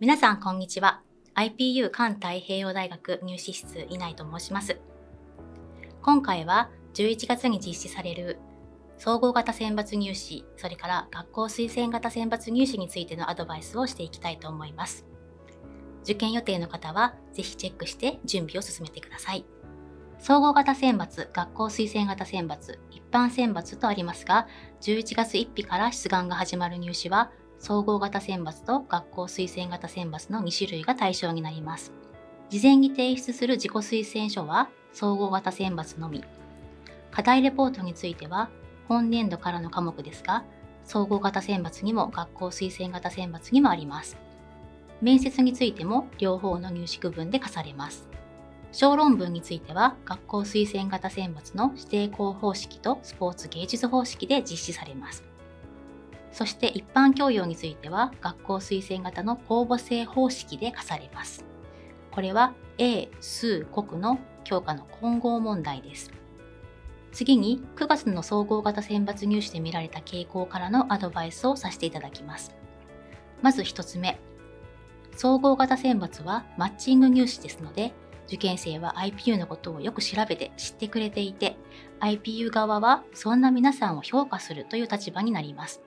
皆さんこんにちは。IPU 環太平洋大学入試室稲井と申します。今回は11月に実施される総合型選抜入試それから学校推薦型選抜入試についてのアドバイスをしていきたいと思います。受験予定の方はぜひチェックして準備を進めてください。総合型選抜、学校推薦型選抜、一般選抜とありますが、11月1日から出願が始まる入試は、総合型選抜と学校推薦型選抜の2種類が対象になります。事前に提出する自己推薦書は総合型選抜のみ。課題レポートについては本年度からの科目ですが、総合型選抜にも学校推薦型選抜にもあります。面接についても両方の入試区分で課されます。小論文については学校推薦型選抜の指定校方式とスポーツ芸術方式で実施されます。そして一般教養については学校推薦型の公募制方式で課されます。これは英、数、国の教科の混合問題です。次に9月の総合型選抜入試で見られた傾向からのアドバイスをさせていただきます。まず1つ目。総合型選抜はマッチング入試ですので、受験生は IPU のことをよく調べて知ってくれていて、IPU 側はそんな皆さんを評価するという立場になります。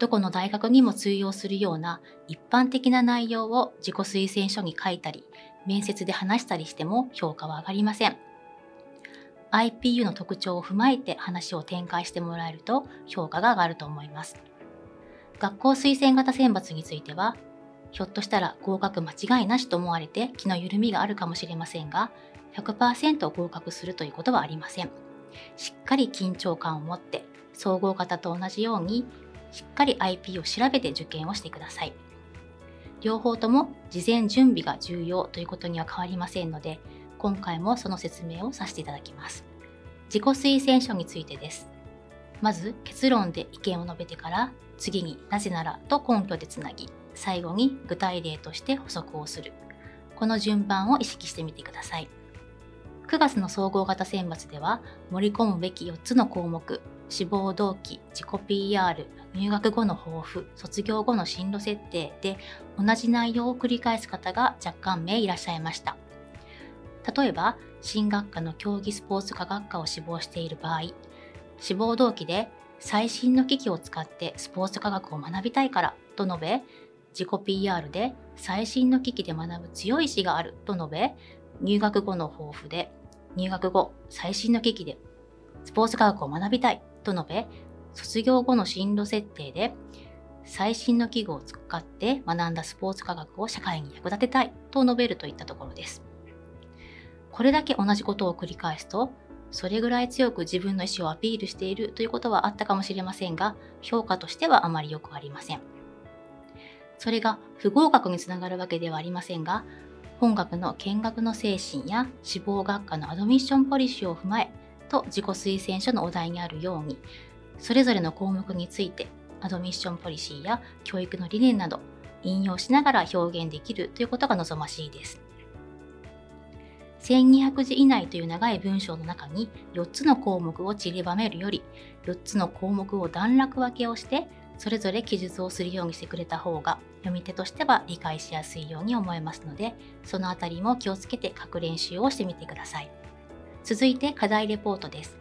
どこの大学にも通用するような一般的な内容を自己推薦書に書いたり、面接で話したりしても評価は上がりません。IPU の特徴を踏まえて話を展開してもらえると評価が上がると思います。学校推薦型選抜については、ひょっとしたら合格間違いなしと思われて気の緩みがあるかもしれませんが、100%合格するということはありません。しっかり緊張感を持って総合型と同じようにしっかり IP を調べて受験をしてください。両方とも事前準備が重要ということには変わりませんので、今回もその説明をさせていただきます。自己推薦書についてです。まず結論で意見を述べてから、次になぜならと根拠でつなぎ、最後に具体例として補足をする。この順番を意識してみてください。9月の総合型選抜では盛り込むべき4つの項目志望動機、自己 PR、入学後の抱負、卒業後の進路設定で同じ内容を繰り返す方が若干名いらっしゃいました。例えば、進学科の競技スポーツ科学科を志望している場合、志望動機で最新の機器を使ってスポーツ科学を学びたいからと述べ、自己 PR で最新の機器で学ぶ強い意志があると述べ、入学後の抱負で入学後最新の機器でスポーツ科学を学びたいと述べ、卒業後の進路設定で最新の器具を使って学んだスポーツ科学を社会に役立てたいと述べるといったところです。これだけ同じことを繰り返すと、それぐらい強く自分の意思をアピールしているということはあったかもしれませんが、評価としてはあまり良くありません。それが不合格につながるわけではありませんが、本学の見学の精神や志望学科のアドミッションポリシーを踏まえ、と自己推薦書のお題にあるように、それぞれの項目についてアドミッションポリシーや教育の理念など引用しながら表現できるということが望ましいです。1200字以内という長い文章の中に4つの項目を散りばめるより4つの項目を段落分けをしてそれぞれ記述をするようにしてくれた方が読み手としては理解しやすいように思えますのでそのあたりも気をつけて書く練習をしてみてください。続いて課題レポートです。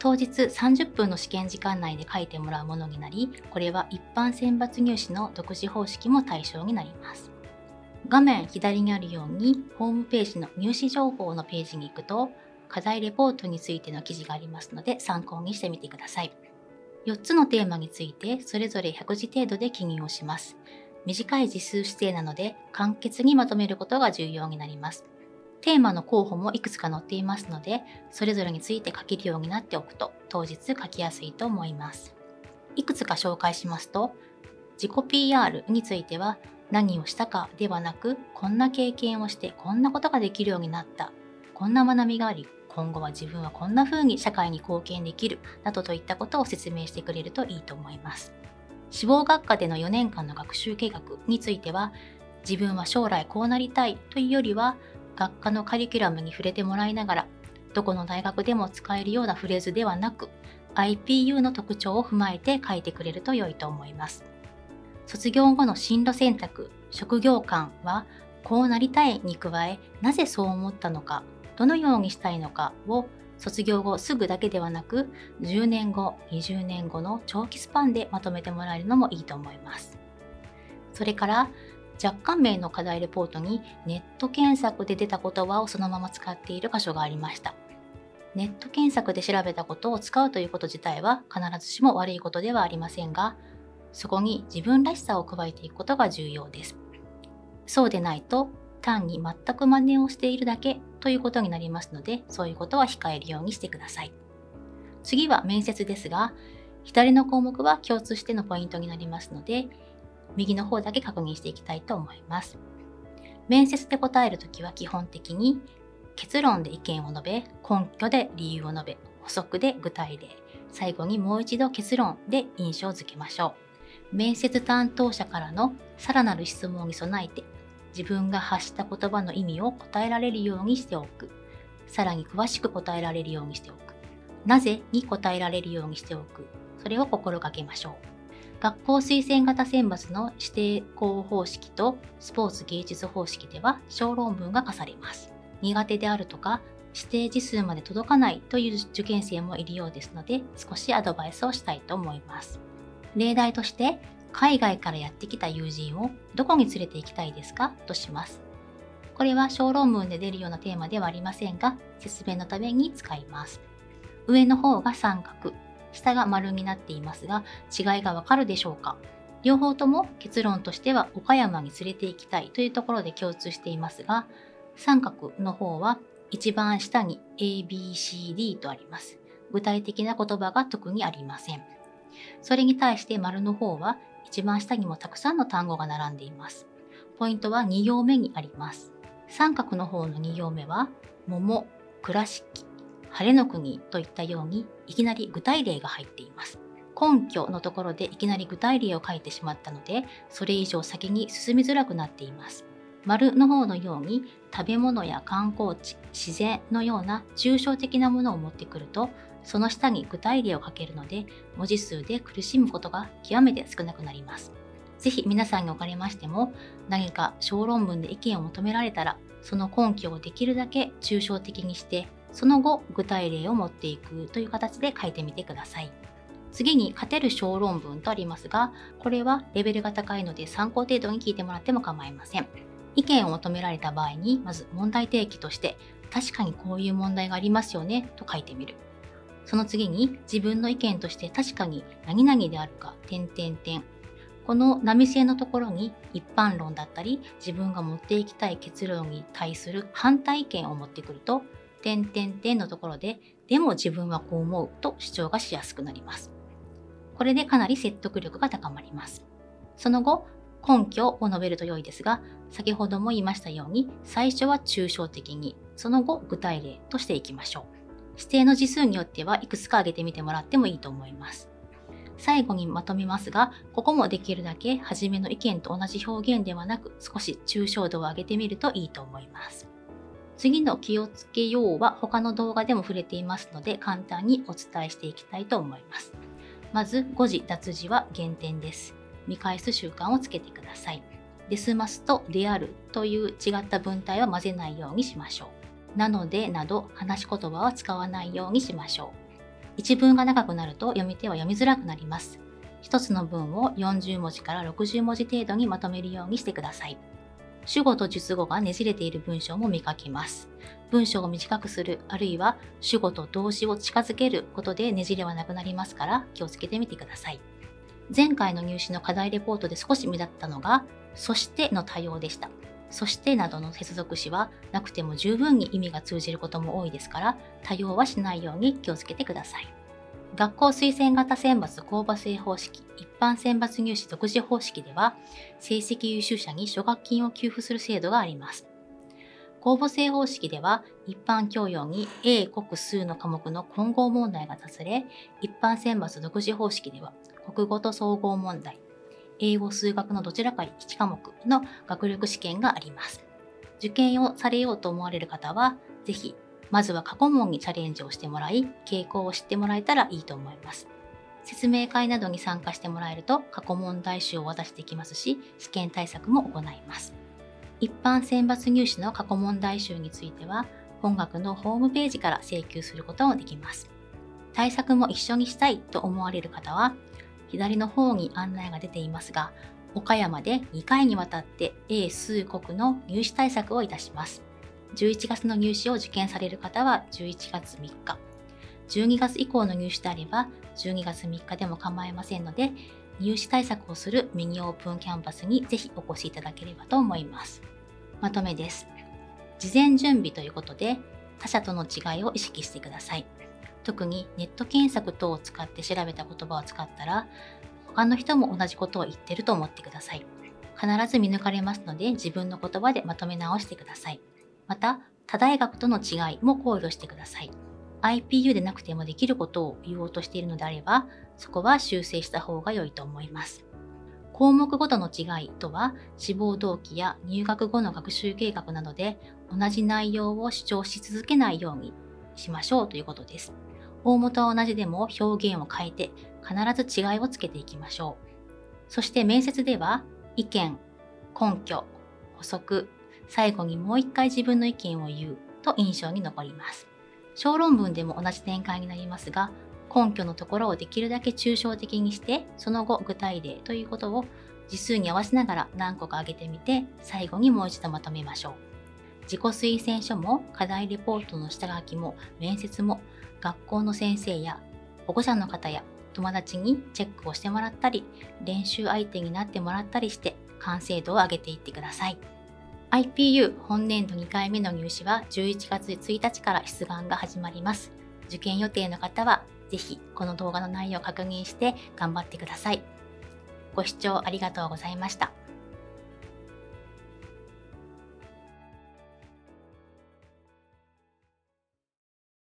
当日30分の試験時間内で書いてもらうものになり、これは一般選抜入試の独自方式も対象になります。画面左にあるように、ホームページの入試情報のページに行くと、課題レポートについての記事がありますので参考にしてみてください。4つのテーマについてそれぞれ100字程度で記入をします。短い字数指定なので簡潔にまとめることが重要になります。テーマの候補もいくつか載っていますので、それぞれについて書けるようになっておくと、当日書きやすいと思います。いくつか紹介しますと、自己 PR については、何をしたかではなく、こんな経験をしてこんなことができるようになった、こんな学びがあり、今後は自分はこんな風に社会に貢献できる、などといったことを説明してくれるといいと思います。志望学科での4年間の学習計画については、自分は将来こうなりたいというよりは、学科のカリキュラムに触れてもらいながら、どこの大学でも使えるようなフレーズではなく、IPU の特徴を踏まえて書いてくれると良いと思います。卒業後の進路選択、職業観はこうなりたいに加え、なぜそう思ったのか、どのようにしたいのかを卒業後すぐだけではなく、10年後、20年後の長期スパンでまとめてもらえるのもいいと思います。それから、若干名の課題レポートにネット検索で出た言葉をそのまま使っている箇所がありました。ネット検索で調べたことを使うということ自体は必ずしも悪いことではありませんが、そこに自分らしさを加えていくことが重要です。そうでないと単に全く真似をしているだけということになりますので、そういうことは控えるようにしてください。次は面接ですが、左の項目は共通してのポイントになりますので、右の方だけ確認していきたいと思います。面接で答えるときは基本的に結論で意見を述べ、根拠で理由を述べ、補足で具体例、最後にもう一度結論で印象づけましょう。面接担当者からのさらなる質問に備えて、自分が発した言葉の意味を答えられるようにしておく。さらに詳しく答えられるようにしておく。なぜに答えられるようにしておく。それを心がけましょう。学校推薦型選抜の指定校方式とスポーツ芸術方式では小論文が課されます。苦手であるとか指定字数まで届かないという受験生もいるようですので少しアドバイスをしたいと思います。例題として海外からやってきた友人をどこに連れて行きたいですか？とします。これは小論文で出るようなテーマではありませんが、説明のために使います。上の方が三角、下が丸になっていますが、違いがわかるでしょうか？両方とも結論としては岡山に連れて行きたいというところで共通していますが、三角の方は一番下に ABCD とあります。具体的な言葉が特にありません。それに対して丸の方は一番下にもたくさんの単語が並んでいます。ポイントは2行目にあります。三角の方の2行目は、桃、倉敷、晴れの国といったようにいきなり具体例が入っています。根拠のところでいきなり具体例を書いてしまったので、それ以上先に進みづらくなっています。丸の方のように食べ物や観光地、自然のような抽象的なものを持ってくると、その下に具体例を書けるので、文字数で苦しむことが極めて少なくなります。ぜひ皆さんにおかれましても、何か小論文で意見を求められたら、その根拠をできるだけ抽象的にして、その後具体例を持っていくという形で書いてみてください。次に勝てる小論文とありますが、これはレベルが高いので参考程度に聞いてもらっても構いません。意見を求められた場合に、まず問題提起として、確かにこういう問題がありますよねと書いてみる。その次に自分の意見として確かに何々であるか、点々点。この波線のところに一般論だったり自分が持っていきたい結論に対する反対意見を持ってくると点々点のところで、でも自分はこう思うと主張がしやすくなります。これでかなり説得力が高まります。その後、根拠を述べると良いですが、先ほども言いましたように、最初は抽象的に、その後具体例としていきましょう。指定の字数によってはいくつか挙げてみてもらってもいいと思います。最後にまとめますが、ここもできるだけ初めの意見と同じ表現ではなく、少し抽象度を上げてみるといいと思います。次の気をつけようは他の動画でも触れていますので簡単にお伝えしていきたいと思います。まず誤字脱字は減点です。見返す習慣をつけてください。デスマスとであるという違った文体は混ぜないようにしましょう。なのでなど話し言葉は使わないようにしましょう。一文が長くなると読み手は読みづらくなります。一つの文を40文字から60文字程度にまとめるようにしてください。主語と述語がねじれている文章も見かけます。文章を短くする、あるいは主語と動詞を近づけることでねじれはなくなりますから気をつけてみてください。前回の入試の課題レポートで少し目立ったのが、そしての多用でした。そしてなどの接続詞はなくても十分に意味が通じることも多いですから、多用はしないように気をつけてください。学校推薦型選抜公募制方式、一般選抜入試独自方式では、成績優秀者に奨学金を給付する制度があります。公募制方式では、一般教養に A 国数の科目の混合問題が出され、一般選抜独自方式では、国語と総合問題、英語、数学のどちらか1科目の学力試験があります。受験をされようと思われる方は、ぜひまずは過去問にチャレンジをしてもらい、傾向を知ってもらえたらいいと思います。説明会などに参加してもらえると過去問題集を渡してきますし、試験対策も行います。一般選抜入試の過去問題集については、本学のホームページから請求することもできます。対策も一緒にしたいと思われる方は、左の方に案内が出ていますが、岡山で2回にわたって英数国の入試対策をいたします。11月の入試を受験される方は11月3日、12月以降の入試であれば12月3日でも構いませんので、入試対策をするミニオープンキャンパスにぜひお越しいただければと思います。まとめです。事前準備ということで他者との違いを意識してください。特にネット検索等を使って調べた言葉を使ったら他の人も同じことを言ってると思ってください。必ず見抜かれますので自分の言葉でまとめ直してください。また、他大学との違いも考慮してください。IPU でなくてもできることを言おうとしているのであれば、そこは修正した方が良いと思います。項目ごとの違いとは、志望動機や入学後の学習計画などで同じ内容を主張し続けないようにしましょうということです。大元は同じでも表現を変えて必ず違いをつけていきましょう。そして面接では意見、根拠、補足、最後にもう一回自分の意見を言うと印象に残ります。小論文でも同じ展開になりますが、根拠のところをできるだけ抽象的にして、その後具体例ということを字数に合わせながら何個か挙げてみて、最後にもう一度まとめましょう。自己推薦書も課題レポートの下書きも面接も学校の先生や保護者の方や友達にチェックをしてもらったり練習相手になってもらったりして完成度を上げていってください。IPU 本年度2回目の入試は11月1日から出願が始まります。受験予定の方はぜひこの動画の内容を確認して頑張ってください。ご視聴ありがとうございました。